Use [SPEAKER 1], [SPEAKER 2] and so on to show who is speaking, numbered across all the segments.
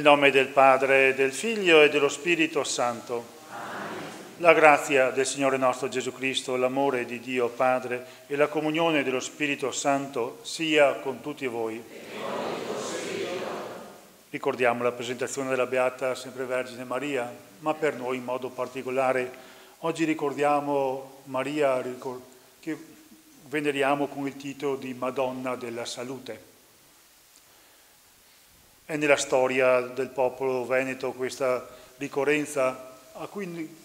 [SPEAKER 1] Nel nome del Padre, del Figlio e dello Spirito Santo. La grazia del Signore nostro Gesù Cristo, l'amore di Dio Padre e la comunione dello Spirito Santo sia con tutti voi. Ricordiamo la presentazione della Beata Sempre Vergine Maria, ma per noi in modo particolare oggi ricordiamo Maria che veneriamo con il titolo di Madonna della Salute. È nella storia del popolo veneto questa ricorrenza a cui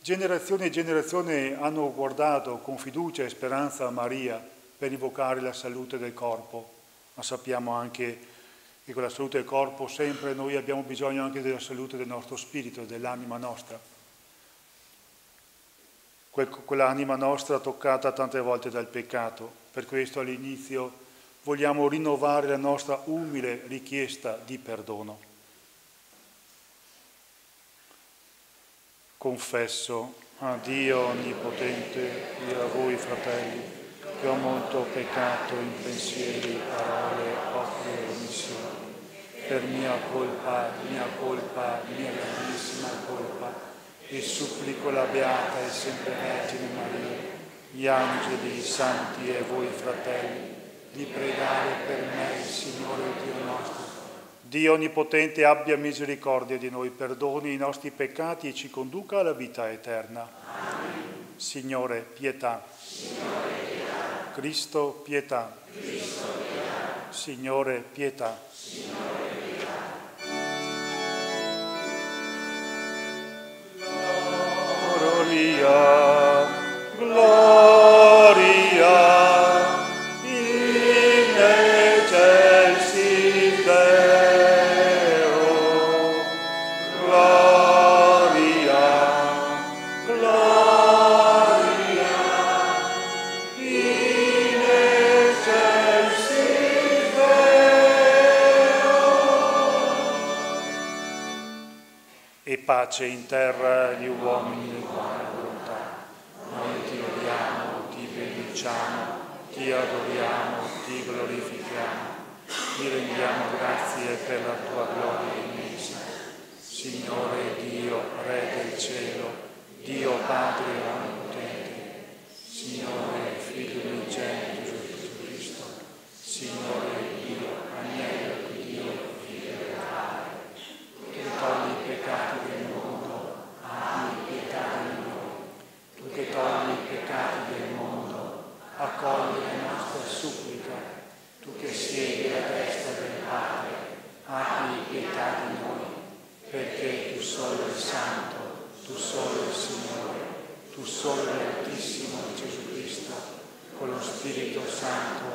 [SPEAKER 1] generazione e generazione hanno guardato con fiducia e speranza a Maria per invocare la salute del corpo, ma sappiamo anche che con la salute del corpo sempre noi abbiamo bisogno anche della salute del nostro spirito, dell'anima nostra. Quell'anima nostra toccata tante volte dal peccato, per questo all'inizio vogliamo rinnovare la nostra umile richiesta di perdono. Confesso a Dio Onnipotente e a voi fratelli che ho molto peccato in pensieri, parole, opere e omissioni. Per mia colpa, mia colpa, mia grandissima colpa, e supplico la Beata e sempre Vergine Maria, gli angeli, i santi e voi fratelli, di pregare per me, il Signore Dio nostro. Dio Onnipotente abbia misericordia di noi, perdoni i nostri peccati e ci conduca alla vita eterna. Amen. Signore, pietà. Signore, pietà. Cristo, pietà. Cristo, pietà. Signore, pietà. Signore, pietà. Gloria, gloria. Pace in terra gli uomini di buona volontà. Noi ti odiamo, ti benediciamo, ti adoriamo, ti glorifichiamo, ti rendiamo grazie per la tua gloria immensa. Signore Dio, Re del cielo, Dio Padre onnipotente, Signore Figlio unigenito Gesù Cristo, Signore Dio, Agnello di Dio, Figlio del Padre, che togli i peccati del che togli i peccati del mondo, accogli la nostra supplica, tu che siedi alla destra del Padre, abbi pietà di noi, perché tu solo il Santo, tu solo il Signore, tu solo l'Altissimo Gesù Cristo, con lo Spirito Santo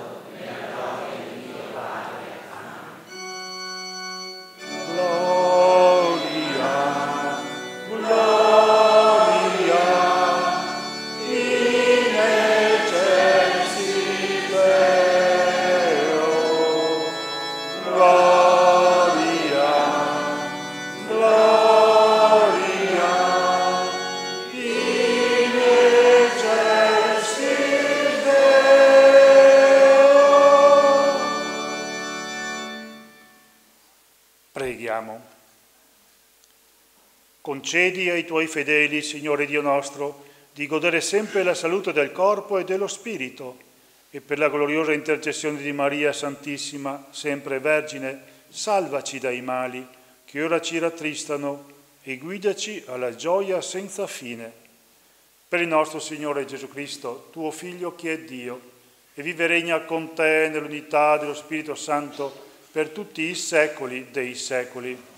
[SPEAKER 1] Concedi ai tuoi fedeli, Signore Dio nostro, di godere sempre la salute del corpo e dello spirito, e per la gloriosa intercessione di Maria Santissima, sempre Vergine, salvaci dai mali che ora ci rattristano e guidaci alla gioia senza fine. Per il nostro Signore Gesù Cristo, tuo Figlio che è Dio, e vive e regna con te nell'unità dello Spirito Santo per tutti i secoli dei secoli.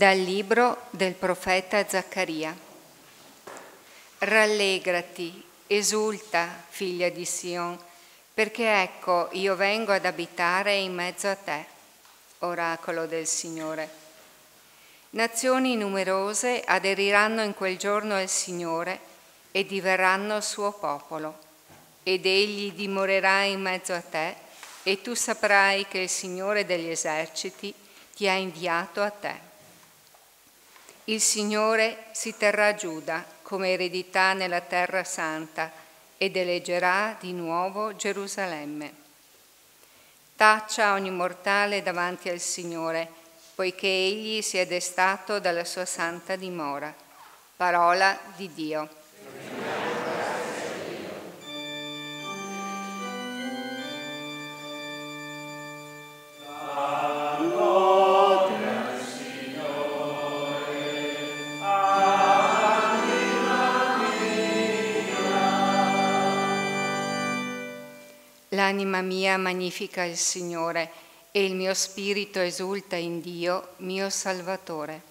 [SPEAKER 2] Dal libro del profeta Zaccaria. Rallegrati, esulta, figlia di Sion, perché ecco io vengo ad abitare in mezzo a te, oracolo del Signore. Nazioni numerose aderiranno in quel giorno al Signore e diverranno suo popolo, ed egli dimorerà in mezzo a te, e tu saprai che il Signore degli eserciti ti ha inviato a te. Il Signore si terrà Giuda come eredità nella terra santa ed eleggerà di nuovo Gerusalemme. Taccia ogni mortale davanti al Signore, poiché Egli si è destato dalla sua santa dimora. Parola di Dio. L'anima mia magnifica il Signore e il mio spirito esulta in Dio, mio Salvatore.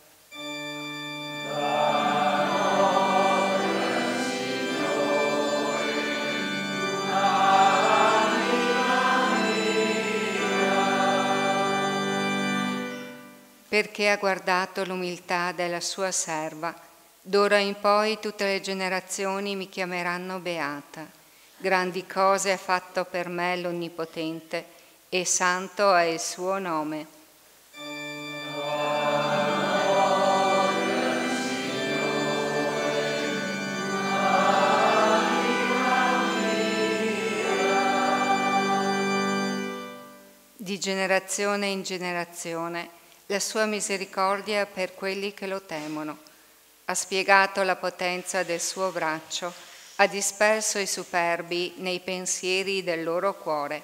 [SPEAKER 2] Perché ha guardato l'umiltà della sua serva, d'ora in poi tutte le generazioni mi chiameranno beata. Grandi cose ha fatto per me l'Onnipotente e santo è il suo nome. Di generazione in generazione la sua misericordia per quelli che lo temono. Ha spiegato la potenza del suo braccio ha disperso i superbi nei pensieri del loro cuore.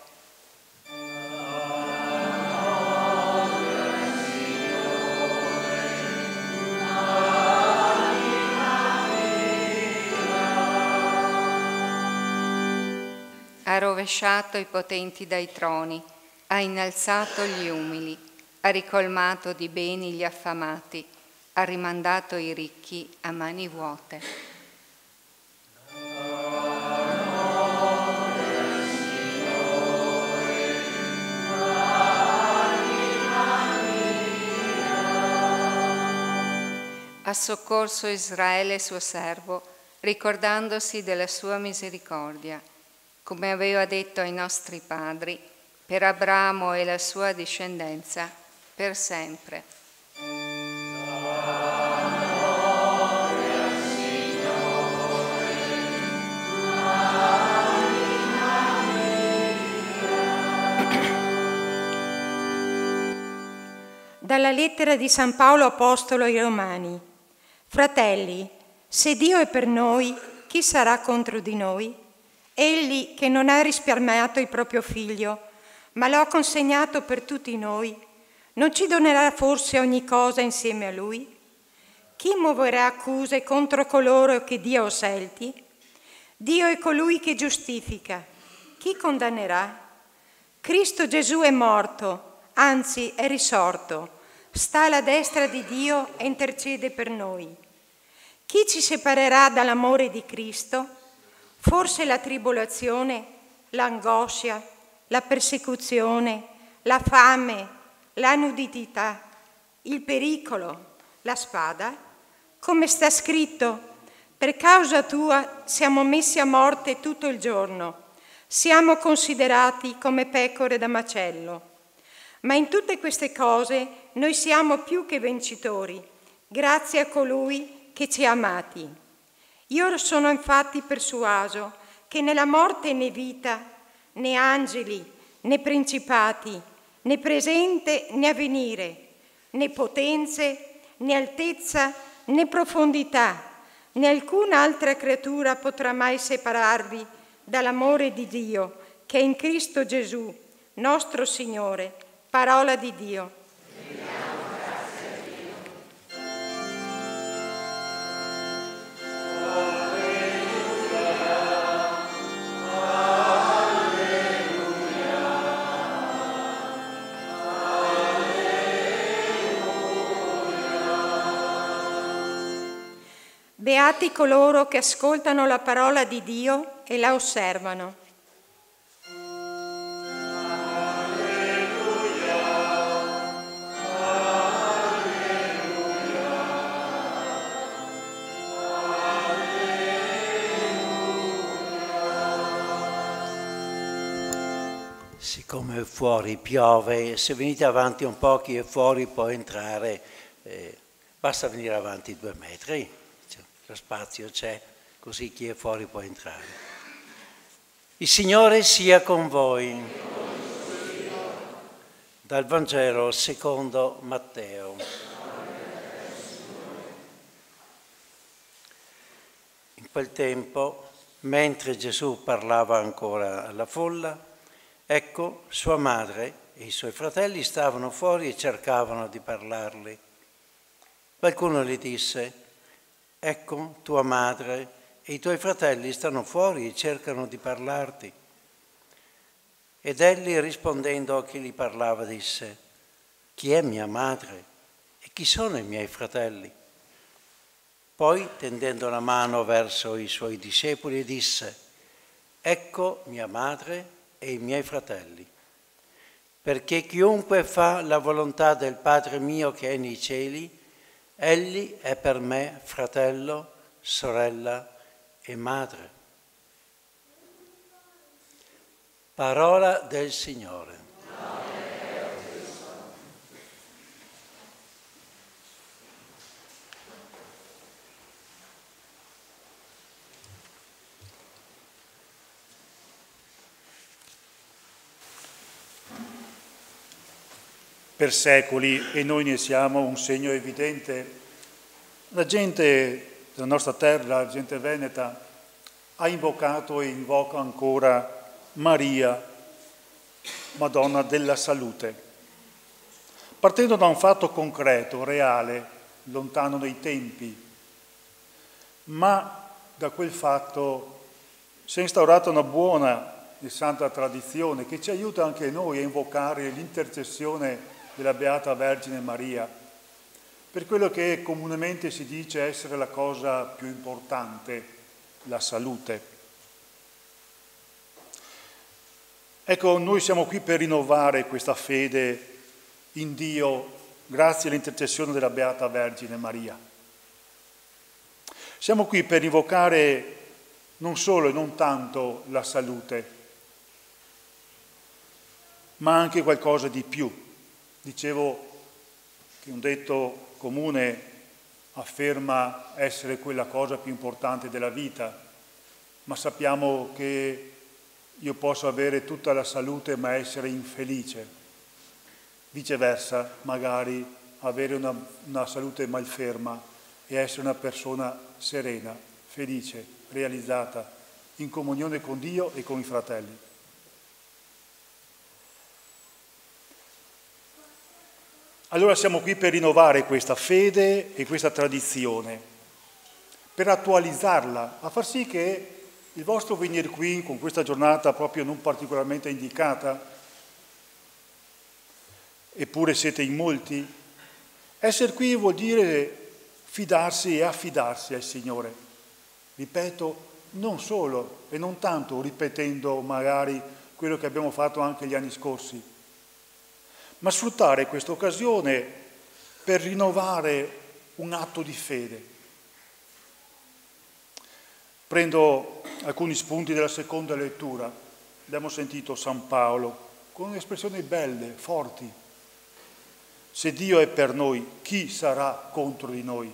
[SPEAKER 2] Ha rovesciato i potenti dai troni, ha innalzato gli umili, ha ricolmato di beni gli affamati, ha rimandato i ricchi a mani vuote. Soccorso Israele suo servo, ricordandosi della sua misericordia, come aveva detto ai nostri padri, per Abramo e la sua discendenza, per sempre.
[SPEAKER 3] Dalla lettera di San Paolo Apostolo ai Romani. Fratelli, se Dio è per noi, chi sarà contro di noi? Egli che non ha risparmiato il proprio figlio, ma lo ha consegnato per tutti noi, non ci donerà forse ogni cosa insieme a lui? Chi muoverà accuse contro coloro che Dio ha scelti? Dio è colui che giustifica. Chi condannerà? Cristo Gesù è morto, anzi è risorto, sta alla destra di Dio e intercede per noi. Chi ci separerà dall'amore di Cristo? Forse la tribolazione, l'angoscia, la persecuzione, la fame, la nudità, il pericolo, la spada? Come sta scritto, per causa tua siamo messi a morte tutto il giorno, siamo considerati come pecore da macello. Ma in tutte queste cose noi siamo più che vincitori, grazie a colui che ci ha amati. Io sono infatti persuaso che nella morte né vita, né angeli, né principati, né presente né avvenire, né potenze, né altezza, né profondità, né alcuna altra creatura potrà mai separarvi dall'amore di Dio che è in Cristo Gesù, nostro Signore. Parola di Dio. Beati coloro che ascoltano la parola di Dio e la osservano.
[SPEAKER 4] Siccome fuori piove, se venite avanti un po' chi è fuori può entrare. Eh, basta venire avanti due metri, lo spazio c'è, così chi è fuori può entrare. Il Signore sia con voi. Dal Vangelo secondo Matteo. In quel tempo, mentre Gesù parlava ancora alla folla, ecco sua madre e i suoi fratelli stavano fuori e cercavano di parlarli. Qualcuno gli disse, ecco tua madre e i tuoi fratelli stanno fuori e cercano di parlarti. Ed egli rispondendo a chi gli parlava disse, chi è mia madre e chi sono i miei fratelli? Poi, tendendo la mano verso i suoi discepoli, disse, ecco mia madre e i miei fratelli perché chiunque fa la volontà del Padre mio che è nei cieli, egli è per me fratello, sorella e madre. Parola del Signore.
[SPEAKER 1] Per secoli e noi ne siamo un segno evidente. La gente della nostra terra, la gente veneta, ha invocato e invoca ancora Maria, Madonna della salute, partendo da un fatto concreto, reale, lontano nei tempi, ma da quel fatto si è instaurata una buona e santa tradizione che ci aiuta anche noi a invocare l'intercessione della Beata Vergine Maria, per quello che comunemente si dice essere la cosa più importante, la salute. Ecco, noi siamo qui per rinnovare questa fede in Dio grazie all'intercessione della Beata Vergine Maria. Siamo qui per invocare non solo e non tanto la salute, ma anche qualcosa di più Dicevo che un detto comune afferma essere quella cosa più importante della vita, ma sappiamo che io posso avere tutta la salute ma essere infelice. Viceversa, magari avere una, una salute malferma e essere una persona serena, felice, realizzata, in comunione con Dio e con i fratelli. Allora siamo qui per rinnovare questa fede e questa tradizione, per attualizzarla, a far sì che il vostro venire qui con questa giornata proprio non particolarmente indicata, eppure siete in molti, essere qui vuol dire fidarsi e affidarsi al Signore. Ripeto, non solo e non tanto ripetendo magari quello che abbiamo fatto anche gli anni scorsi, ma sfruttare questa occasione per rinnovare un atto di fede. Prendo alcuni spunti della seconda lettura. Abbiamo sentito San Paolo con espressioni belle, forti. Se Dio è per noi, chi sarà contro di noi?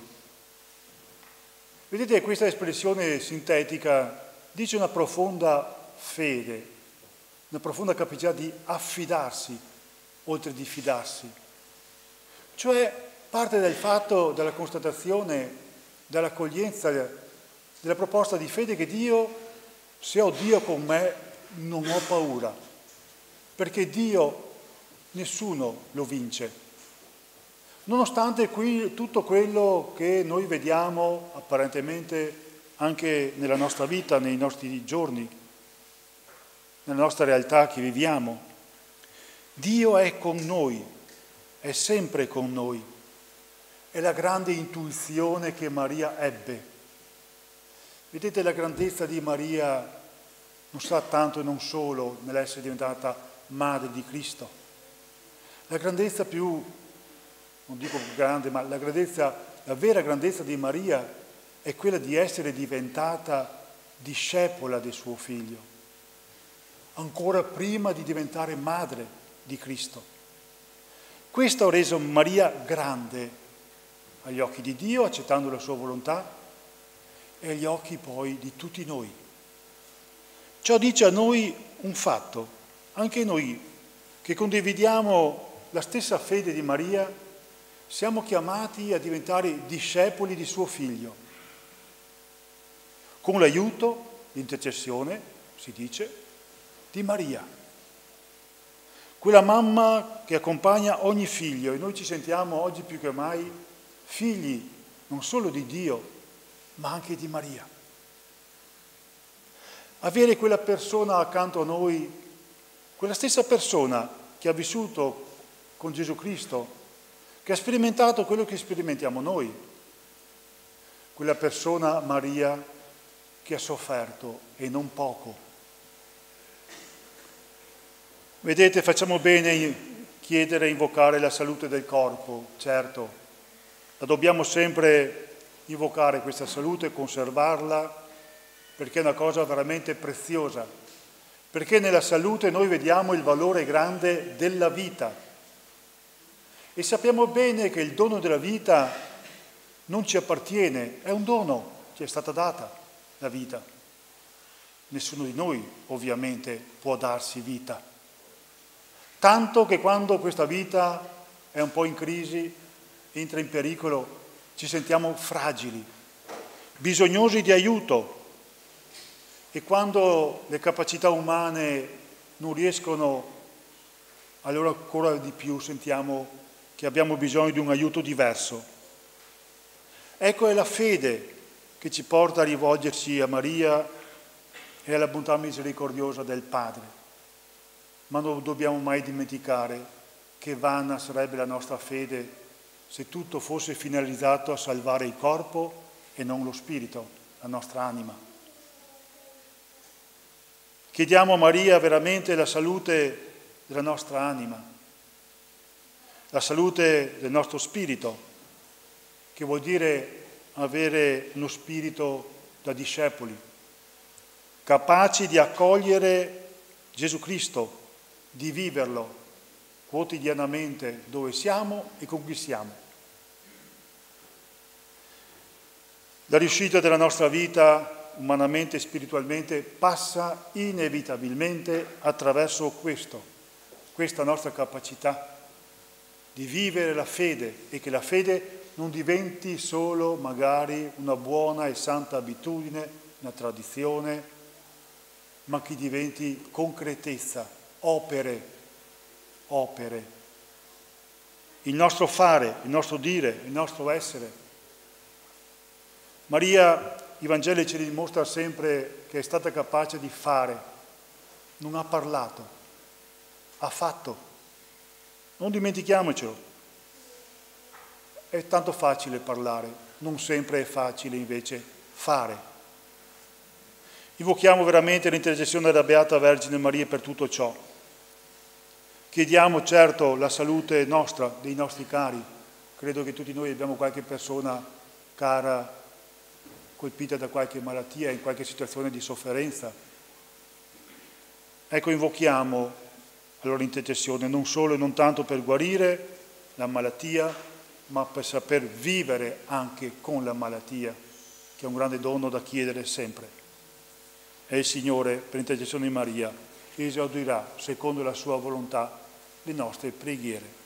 [SPEAKER 1] Vedete, questa espressione sintetica dice una profonda fede, una profonda capacità di affidarsi oltre di fidarsi. Cioè parte del fatto, della constatazione, dell'accoglienza, della proposta di fede che Dio, se ho Dio con me, non ho paura, perché Dio nessuno lo vince. Nonostante qui tutto quello che noi vediamo apparentemente anche nella nostra vita, nei nostri giorni, nella nostra realtà che viviamo, Dio è con noi, è sempre con noi. È la grande intuizione che Maria ebbe. Vedete la grandezza di Maria non sta tanto e non solo nell'essere diventata madre di Cristo. La grandezza più, non dico più grande, ma la grandezza, la vera grandezza di Maria è quella di essere diventata discepola del suo figlio, ancora prima di diventare madre di Cristo. Questo ha reso Maria grande, agli occhi di Dio, accettando la sua volontà, e agli occhi poi di tutti noi. Ciò dice a noi un fatto, anche noi che condividiamo la stessa fede di Maria, siamo chiamati a diventare discepoli di suo figlio, con l'aiuto, l'intercessione, si dice, di Maria, quella mamma che accompagna ogni figlio e noi ci sentiamo oggi più che mai figli non solo di Dio, ma anche di Maria. Avere quella persona accanto a noi, quella stessa persona che ha vissuto con Gesù Cristo, che ha sperimentato quello che sperimentiamo noi, quella persona Maria che ha sofferto e non poco. Vedete, facciamo bene chiedere e invocare la salute del corpo, certo, la dobbiamo sempre invocare questa salute conservarla perché è una cosa veramente preziosa, perché nella salute noi vediamo il valore grande della vita e sappiamo bene che il dono della vita non ci appartiene, è un dono, ci è stata data la vita. Nessuno di noi ovviamente può darsi vita. Tanto che quando questa vita è un po' in crisi, entra in pericolo, ci sentiamo fragili, bisognosi di aiuto e quando le capacità umane non riescono, allora ancora di più sentiamo che abbiamo bisogno di un aiuto diverso. Ecco è la fede che ci porta a rivolgerci a Maria e alla bontà misericordiosa del Padre. Ma non dobbiamo mai dimenticare che vana sarebbe la nostra fede se tutto fosse finalizzato a salvare il corpo e non lo spirito, la nostra anima. Chiediamo a Maria veramente la salute della nostra anima, la salute del nostro spirito, che vuol dire avere uno spirito da discepoli, capaci di accogliere Gesù Cristo, di viverlo quotidianamente dove siamo e con chi siamo. La riuscita della nostra vita, umanamente e spiritualmente, passa inevitabilmente attraverso questo, questa nostra capacità di vivere la fede e che la fede non diventi solo magari una buona e santa abitudine, una tradizione, ma che diventi concretezza, opere, opere. Il nostro fare, il nostro dire, il nostro essere Maria, i Vangeli ci dimostra sempre che è stata capace di fare, non ha parlato, ha fatto. Non dimentichiamocelo. È tanto facile parlare, non sempre è facile invece fare. Invochiamo veramente l'intercessione della Beata Vergine Maria per tutto ciò. Chiediamo certo la salute nostra, dei nostri cari. Credo che tutti noi abbiamo qualche persona cara colpita da qualche malattia, in qualche situazione di sofferenza. Ecco, invochiamo la loro intercessione non solo e non tanto per guarire la malattia, ma per saper vivere anche con la malattia, che è un grande dono da chiedere sempre. E il Signore, per intercessione di Maria, esaudirà, secondo la sua volontà, le nostre preghiere.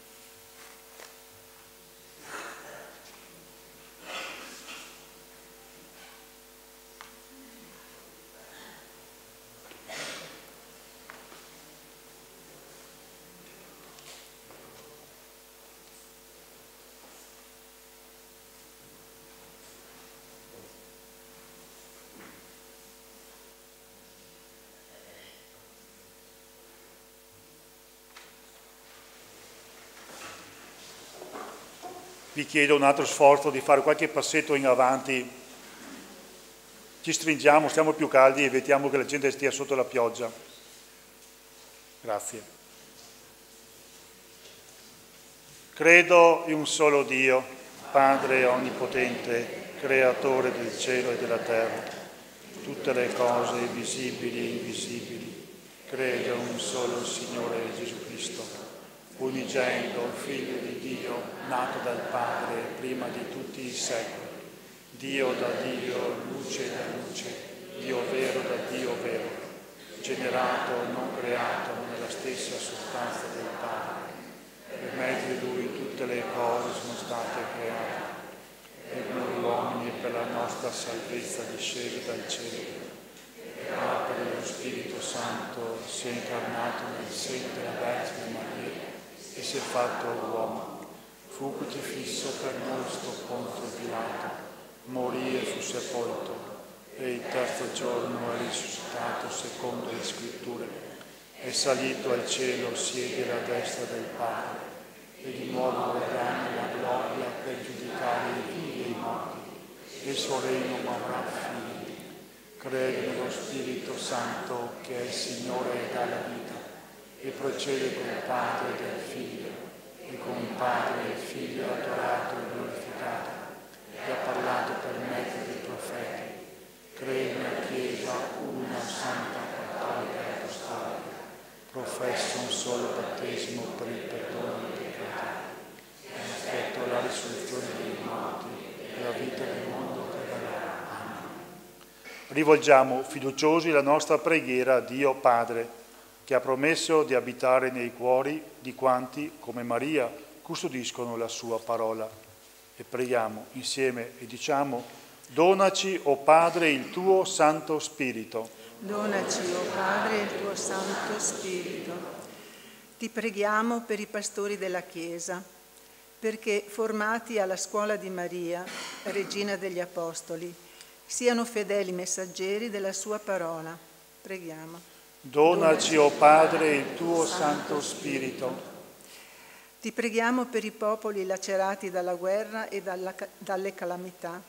[SPEAKER 1] Vi chiedo un altro sforzo di fare qualche passetto in avanti. Ci stringiamo, stiamo più caldi e vediamo che la gente stia sotto la pioggia. Grazie. Credo in un solo Dio, Padre onnipotente, creatore del cielo e della terra, tutte le cose visibili e invisibili. Credo in un solo Signore Gesù Cristo, unigenito, Figlio di Dio, nato dal Padre prima di tutti i secoli, Dio da Dio, luce da luce, Dio vero da Dio vero, generato, non creato, nella stessa sostanza del Padre. Per mezzo di Lui tutte le cose sono state create e per uomini e per la nostra salvezza discese dal cielo. E per dello Spirito Santo si è incarnato nel seno della Vergine Maria e si è fatto uomo fu crocifisso per noi sto Ponzio Pilato, morì e fu sepolto, e il terzo giorno è risuscitato secondo le scritture, è salito al cielo, siede alla destra del Padre, e di nuovo verrà nella gloria per giudicare i vivi e i morti, e il suo regno avrà fine. Credo nello Spirito Santo che è il Signore e dà la vita, e procede col Padre e del Figlio e con il Padre il Figlio adorato e glorificato, e ha parlato per mezzo dei profeti. Credo nella Chiesa una santa cattolica e apostolica, professo un solo battesimo per il perdono dei peccati, e aspetto la risurrezione dei morti e la vita del mondo che verrà. Amen. Rivolgiamo fiduciosi la nostra preghiera a Dio Padre che ha promesso di abitare nei cuori di quanti, come Maria, custodiscono la sua parola. E preghiamo insieme e diciamo, donaci, o oh Padre, il tuo Santo Spirito.
[SPEAKER 5] Donaci, o oh Padre, il tuo Santo Spirito. Ti preghiamo per i pastori della Chiesa, perché formati alla scuola di Maria, Regina degli Apostoli, siano fedeli messaggeri della sua parola. Preghiamo.
[SPEAKER 1] Donaci, o oh Padre, il tuo Santo Spirito.
[SPEAKER 5] Ti preghiamo per i popoli lacerati dalla guerra e dalla, dalle calamità,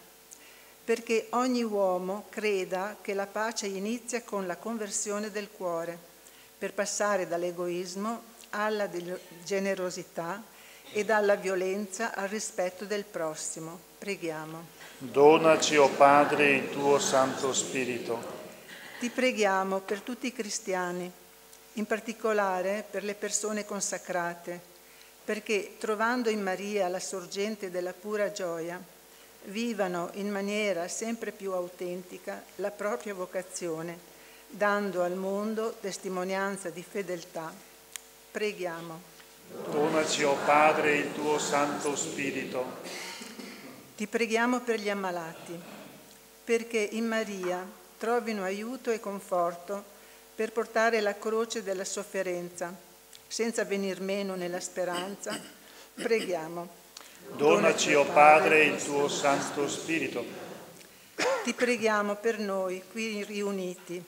[SPEAKER 5] perché ogni uomo creda che la pace inizia con la conversione del cuore, per passare dall'egoismo alla generosità e dalla violenza al rispetto del prossimo. Preghiamo.
[SPEAKER 1] Donaci, o oh Padre, il tuo Santo Spirito.
[SPEAKER 5] Ti preghiamo per tutti i cristiani, in particolare per le persone consacrate, perché trovando in Maria la sorgente della pura gioia, vivano in maniera sempre più autentica la propria vocazione, dando al mondo testimonianza di fedeltà. Preghiamo.
[SPEAKER 1] Donaci, o oh Padre, il tuo Santo Spirito.
[SPEAKER 5] Ti preghiamo per gli ammalati, perché in Maria trovino aiuto e conforto per portare la croce della sofferenza, senza venir meno nella speranza, preghiamo.
[SPEAKER 1] Donaci, o oh Padre, il tuo Santo Spirito.
[SPEAKER 5] Ti preghiamo per noi qui riuniti,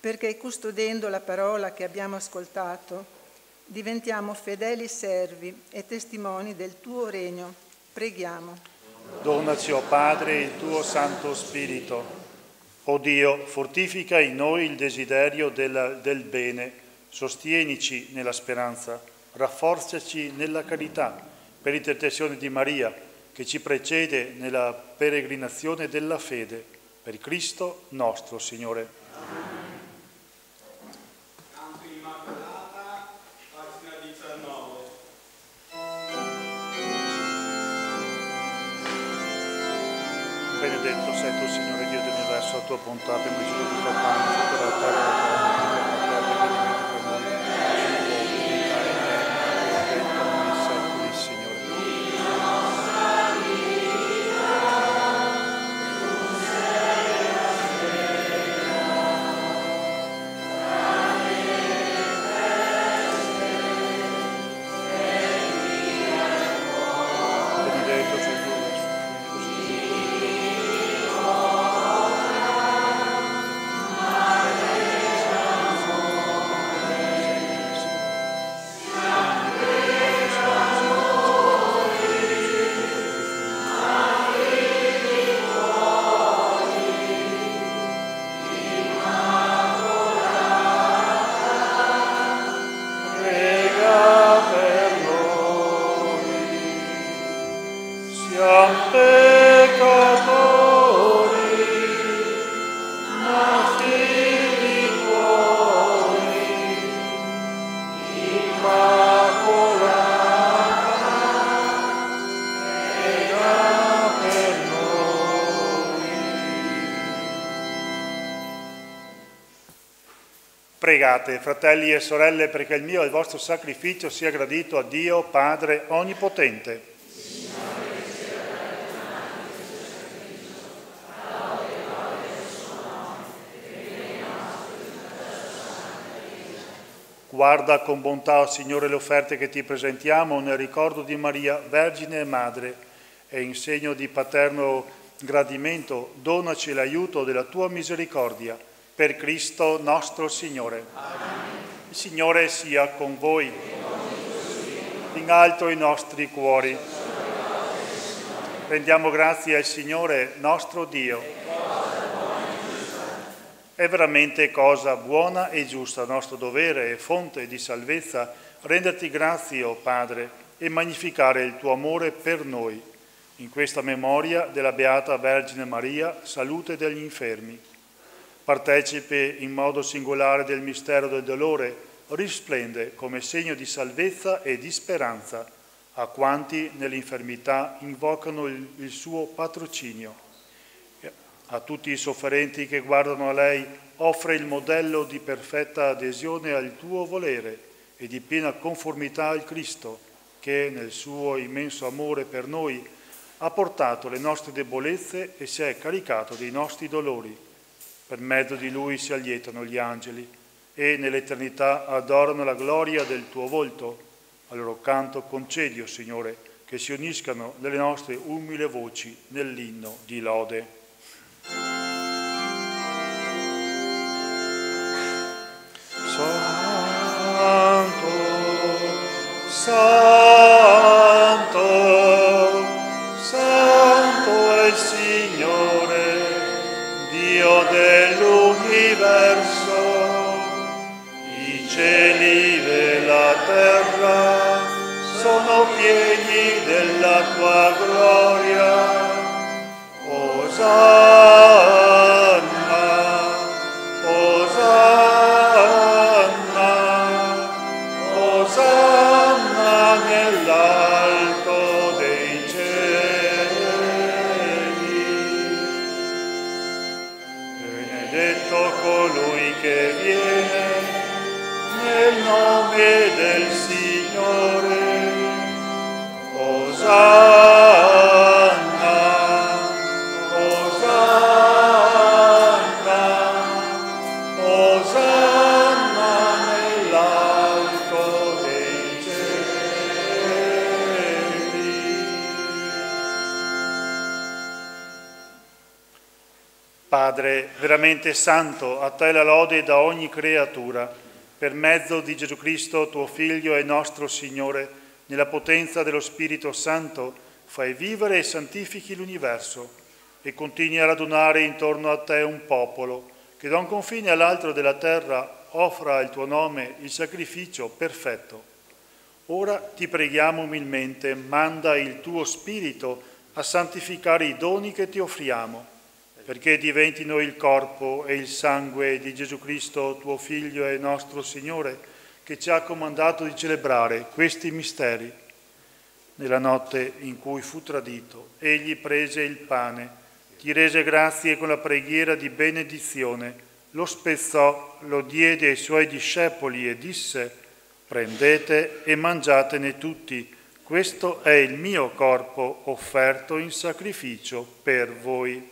[SPEAKER 5] perché custodendo la parola che abbiamo ascoltato, diventiamo fedeli servi e testimoni del tuo regno. Preghiamo.
[SPEAKER 1] Donaci, o oh Padre, il tuo Santo Spirito. O Dio, fortifica in noi il desiderio del, del bene, sostienici nella speranza, rafforzaci nella carità, per intercessione di Maria, che ci precede nella peregrinazione della fede, per Cristo nostro Signore. Amen. Dio dell'universo, la tua bontà, abbiamo ricevuto il Pregate, fratelli e sorelle, perché il mio e il vostro sacrificio sia gradito a Dio Padre Onnipotente. Guarda con bontà, oh Signore, le offerte che ti presentiamo nel ricordo di Maria, Vergine e Madre, e in segno di paterno gradimento, donaci l'aiuto della tua misericordia per Cristo nostro Signore. Il Signore sia con voi. In alto i nostri cuori. Rendiamo grazie al Signore nostro Dio. È veramente cosa buona e giusta, nostro dovere e fonte di salvezza, renderti grazie, o oh Padre, e magnificare il tuo amore per noi. In questa memoria della Beata Vergine Maria, salute degli infermi partecipe in modo singolare del mistero del dolore, risplende come segno di salvezza e di speranza a quanti nell'infermità invocano il, il suo patrocinio. A tutti i sofferenti che guardano a lei offre il modello di perfetta adesione al tuo volere e di piena conformità al Cristo, che nel suo immenso amore per noi ha portato le nostre debolezze e si è caricato dei nostri dolori per mezzo di lui si allietano gli angeli e nell'eternità adorano la gloria del tuo volto. Al loro canto concedi, o oh Signore, che si uniscano le nostre umili voci nell'inno di lode. Santo, Santo, Padre veramente santo, a te la lode da ogni creatura, per mezzo di Gesù Cristo, tuo Figlio e nostro Signore, nella potenza dello Spirito Santo, fai vivere e santifichi l'universo e continui a radunare intorno a te un popolo che da un confine all'altro della terra offra al tuo nome il sacrificio perfetto. Ora ti preghiamo umilmente, manda il tuo Spirito a santificare i doni che ti offriamo perché diventino il corpo e il sangue di Gesù Cristo, tuo Figlio e nostro Signore, che ci ha comandato di celebrare questi misteri. Nella notte in cui fu tradito, egli prese il pane, ti rese grazie con la preghiera di benedizione, lo spezzò, lo diede ai suoi discepoli e disse, prendete e mangiatene tutti, questo è il mio corpo offerto in sacrificio per voi.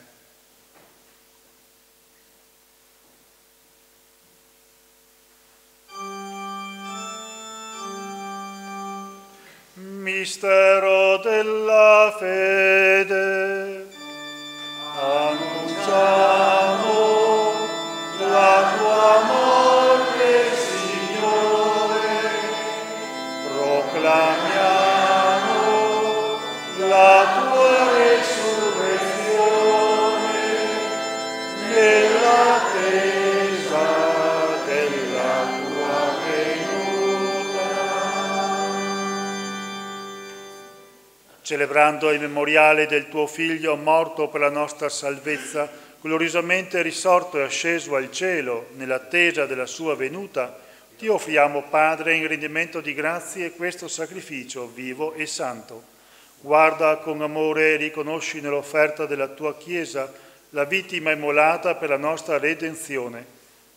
[SPEAKER 1] Mistero della fede. Annunciamo la tua morte, Signore. Proclamiamo celebrando il memoriale del tuo Figlio morto per la nostra salvezza, gloriosamente risorto e asceso al cielo nell'attesa della sua venuta, ti offriamo, Padre, in rendimento di grazie questo sacrificio vivo e santo. Guarda con amore e riconosci nell'offerta della tua Chiesa la vittima immolata per la nostra redenzione.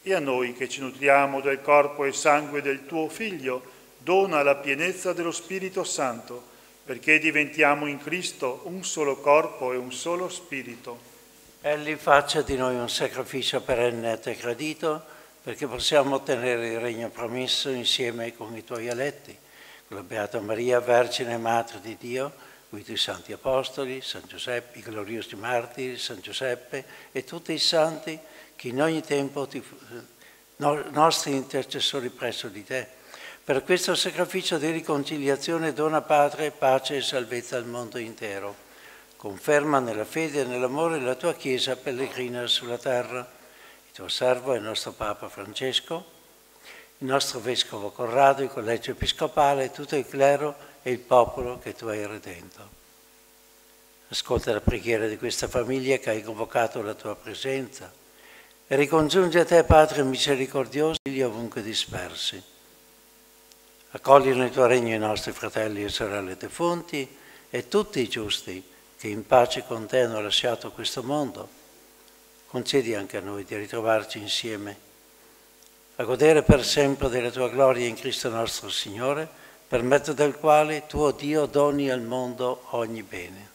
[SPEAKER 1] E a noi che ci nutriamo del corpo e sangue del tuo Figlio, dona la pienezza dello Spirito Santo, perché diventiamo in Cristo un solo corpo e un solo Spirito.
[SPEAKER 4] Egli faccia di noi un sacrificio perenne a te gradito, perché possiamo ottenere il regno promesso insieme con i tuoi eletti, con la Beata Maria, Vergine Madre di Dio, con i tuoi santi apostoli, San Giuseppe, i gloriosi martiri, San Giuseppe e tutti i santi che in ogni tempo ti, no, nostri intercessori presso di te. Per questo sacrificio di riconciliazione dona Padre pace e salvezza al mondo intero. Conferma nella fede e nell'amore la tua Chiesa pellegrina sulla terra tuo servo è il nostro Papa Francesco, il nostro Vescovo Corrado, il Collegio Episcopale, tutto il clero e il popolo che tu hai redento. Ascolta la preghiera di questa famiglia che hai convocato alla tua presenza e ricongiunge a te, Padre misericordioso, gli ovunque dispersi. Accogli nel tuo regno i nostri fratelli e sorelle defunti e tutti i giusti che in pace con te hanno lasciato questo mondo concedi anche a noi di ritrovarci insieme, a godere per sempre della tua gloria in Cristo nostro Signore, per mezzo del quale tuo Dio doni al mondo ogni bene.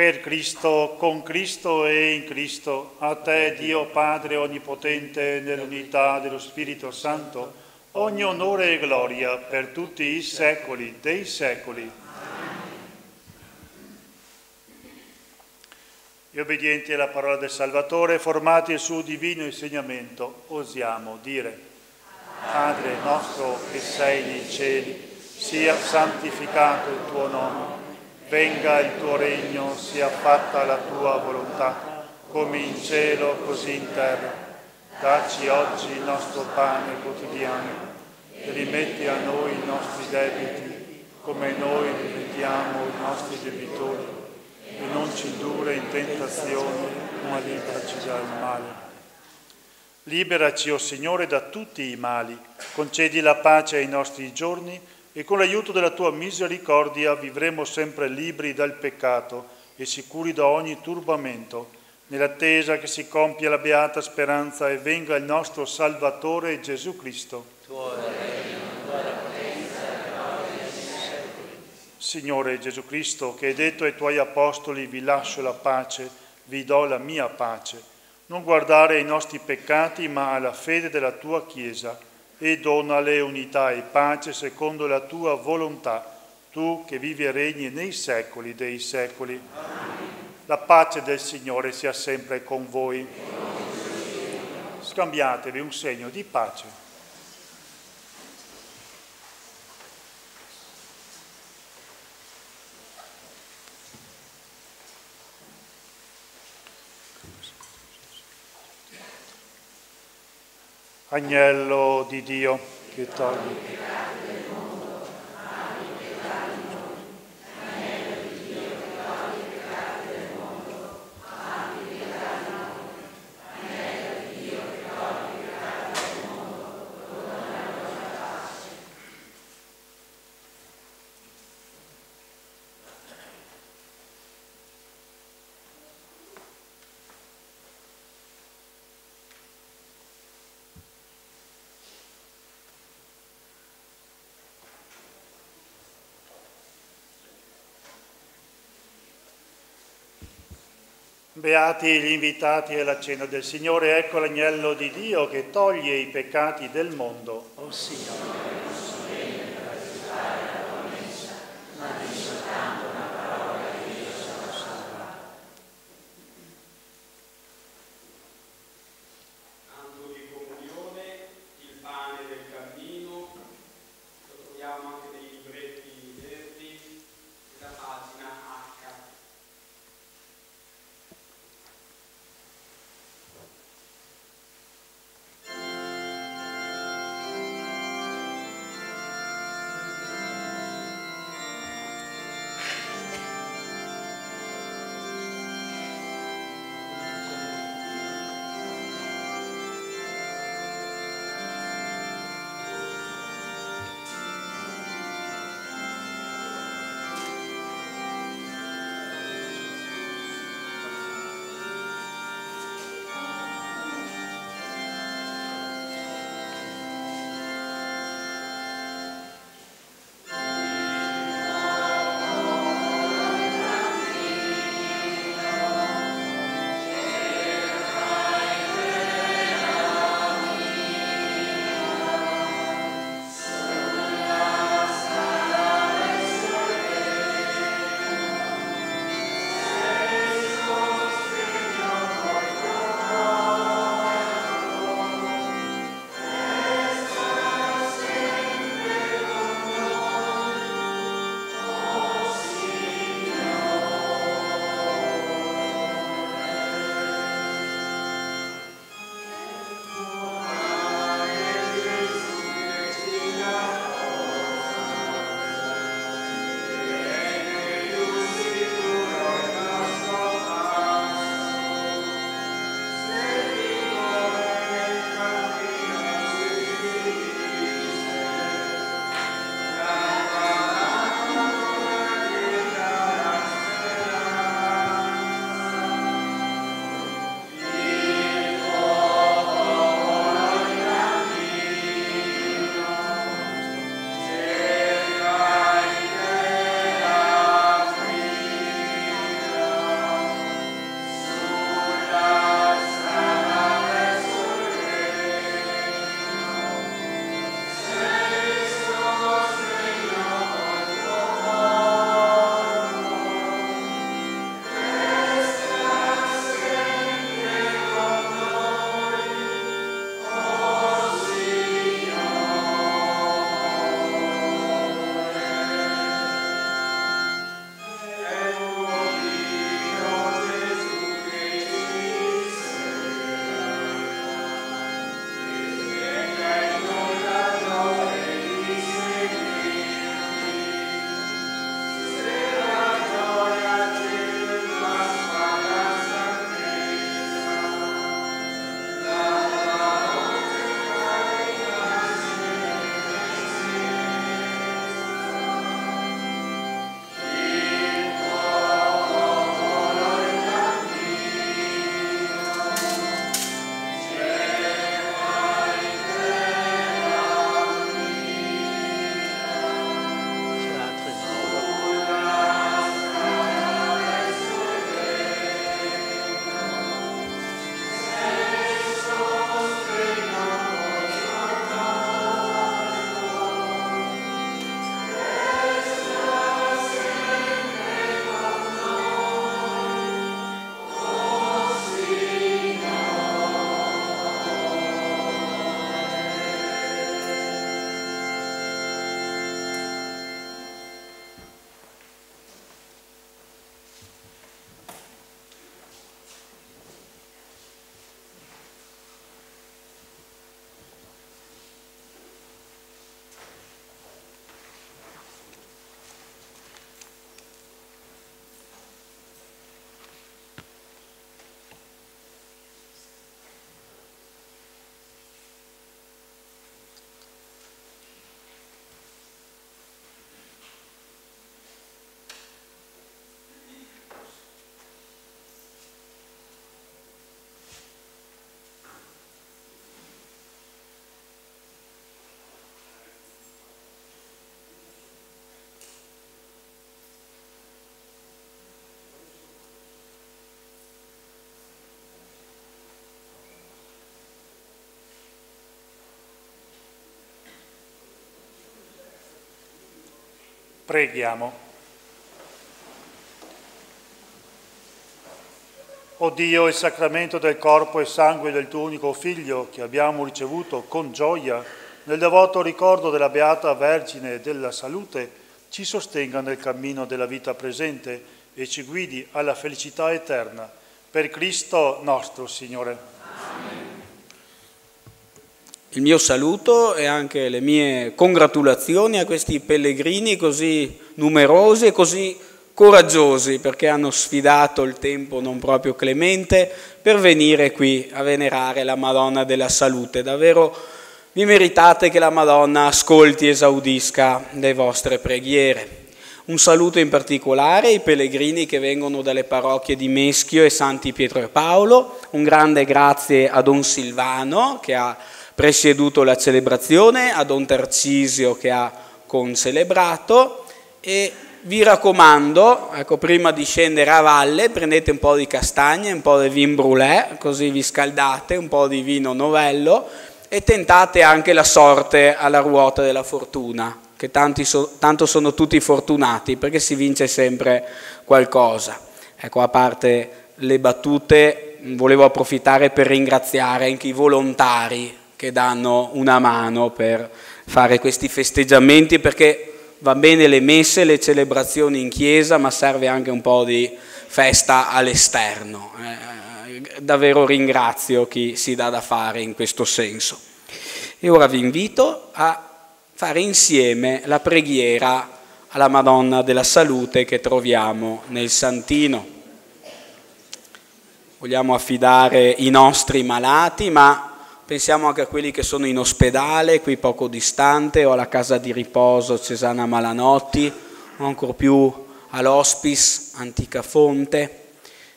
[SPEAKER 1] Per Cristo, con Cristo e in Cristo, a te Dio Padre Onnipotente, nell'unità dello Spirito Santo, ogni onore e gloria per tutti i secoli dei secoli. e obbedienti alla parola del Salvatore, formati sul divino insegnamento, osiamo dire, Padre nostro che sei nei cieli, sia santificato il tuo nome, venga il tuo regno, sia fatta la tua volontà, come in cielo così in terra. Dacci oggi il nostro pane quotidiano e rimetti a noi i nostri debiti, come noi rimettiamo i nostri debitori e non ci indurre in tentazione, ma liberaci dal male. Liberaci, o oh Signore, da tutti i mali, concedi la pace ai nostri giorni e con l'aiuto della tua misericordia vivremo sempre liberi dal peccato e sicuri da ogni turbamento, nell'attesa che si compia la beata speranza e venga il nostro Salvatore Gesù Cristo. Tuo Signore Gesù Cristo, che hai detto ai tuoi apostoli vi lascio la pace, vi do la mia pace, non guardare ai nostri peccati ma alla fede della tua Chiesa e donale unità e pace secondo la tua volontà, tu che vivi e regni nei secoli dei secoli. La pace del Signore sia sempre con voi. Scambiatevi un segno di pace. Agnello di Dio che togli Beati gli invitati alla cena del Signore, ecco l'agnello di Dio che toglie i peccati del mondo.
[SPEAKER 4] Oh Signore.
[SPEAKER 1] Preghiamo. O Dio, il sacramento del corpo e sangue del tuo unico Figlio, che abbiamo ricevuto con gioia nel devoto ricordo della Beata Vergine della salute, ci sostenga nel cammino della vita presente e ci guidi alla felicità eterna. Per Cristo nostro Signore.
[SPEAKER 6] Il mio saluto e anche le mie congratulazioni a questi pellegrini così numerosi e così coraggiosi perché hanno sfidato il tempo non proprio clemente per venire qui a venerare la Madonna della Salute. Davvero vi meritate che la Madonna ascolti e esaudisca le vostre preghiere. Un saluto in particolare ai pellegrini che vengono dalle parrocchie di Meschio e Santi Pietro e Paolo. Un grande grazie a Don Silvano che ha presieduto la celebrazione, a Don Tarcisio che ha concelebrato e vi raccomando, ecco, prima di scendere a valle prendete un po' di castagne, un po' di vin brûlé, così vi scaldate, un po' di vino novello e tentate anche la sorte alla ruota della fortuna, che so, tanto sono tutti fortunati perché si vince sempre qualcosa. Ecco, a parte le battute, volevo approfittare per ringraziare anche i volontari che danno una mano per fare questi festeggiamenti perché va bene le messe, le celebrazioni in chiesa, ma serve anche un po' di festa all'esterno. Eh, davvero ringrazio chi si dà da fare in questo senso. E ora vi invito a fare insieme la preghiera alla Madonna della Salute che troviamo nel Santino. Vogliamo affidare i nostri malati, ma pensiamo anche a quelli che sono in ospedale, qui poco distante, o alla casa di riposo Cesana Malanotti, o ancora più all'hospice Antica Fonte,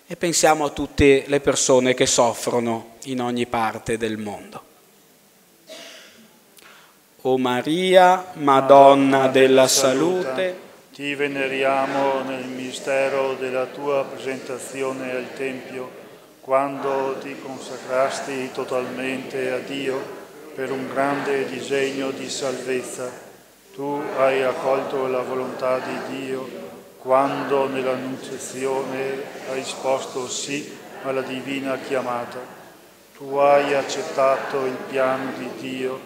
[SPEAKER 6] e pensiamo a tutte le persone che soffrono in ogni parte del mondo. O Maria, Madonna della salute,
[SPEAKER 1] ti veneriamo nel mistero della tua presentazione al Tempio quando ti consacrasti totalmente a Dio per un grande disegno di salvezza. Tu hai accolto la volontà di Dio quando nell'annunciazione hai esposto sì alla divina chiamata. Tu hai accettato il piano di Dio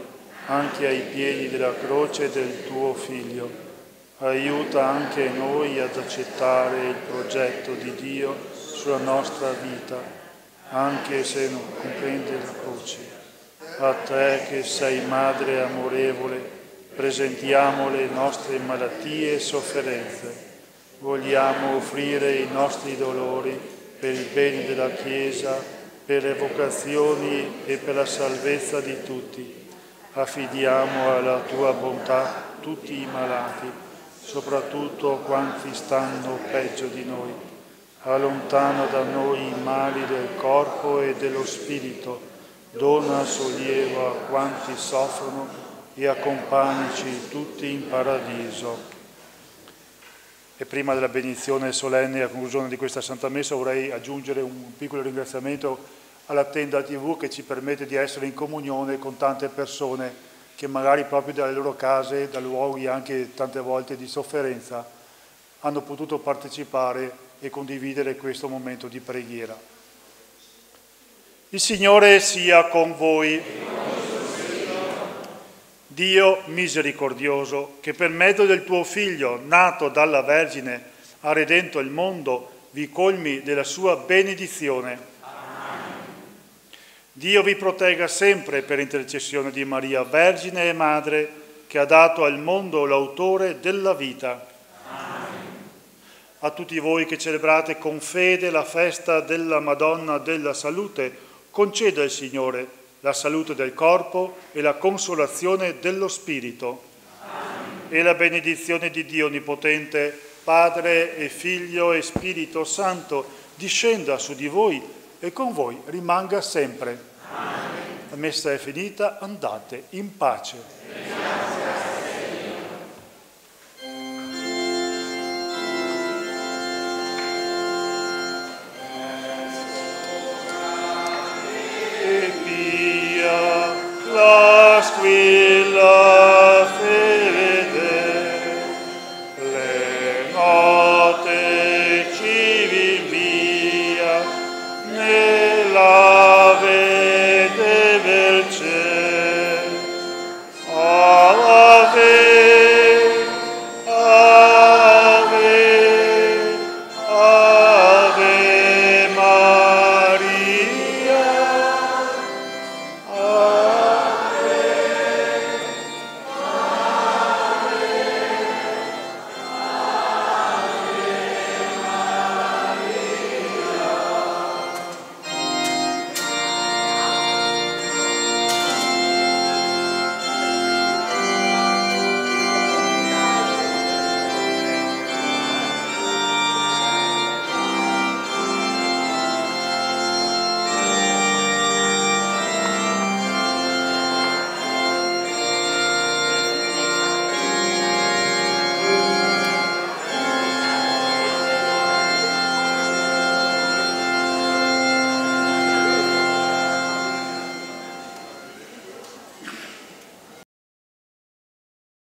[SPEAKER 1] anche ai piedi della croce del tuo Figlio. Aiuta anche noi ad accettare il progetto di Dio sulla nostra vita anche se non comprende la croce. A te che sei madre amorevole, presentiamo le nostre malattie e sofferenze. Vogliamo offrire i nostri dolori per il bene della Chiesa, per le vocazioni e per la salvezza di tutti. Affidiamo alla tua bontà tutti i malati, soprattutto quanti stanno peggio di noi allontana da noi i mali del corpo e dello spirito, dona sollievo a quanti soffrono e accompagnici tutti in paradiso. E prima della benedizione solenne a conclusione di questa Santa Messa vorrei aggiungere un piccolo ringraziamento alla tenda TV che ci permette di essere in comunione con tante persone che magari proprio dalle loro case, da luoghi anche tante volte di sofferenza, hanno potuto partecipare e condividere questo momento di preghiera. Il Signore sia con voi. Dio misericordioso, che per mezzo del tuo Figlio, nato dalla Vergine, ha redento il mondo, vi colmi della sua benedizione. Dio vi protegga sempre per intercessione di Maria, Vergine e Madre, che ha dato al mondo l'autore della vita a tutti voi che celebrate con fede la festa della Madonna della Salute, conceda il Signore la salute del corpo e la consolazione dello Spirito. Amen. E la benedizione di Dio Onnipotente, Padre e Figlio e Spirito Santo, discenda su di voi e con voi rimanga sempre. Amen. La messa è finita, andate in pace.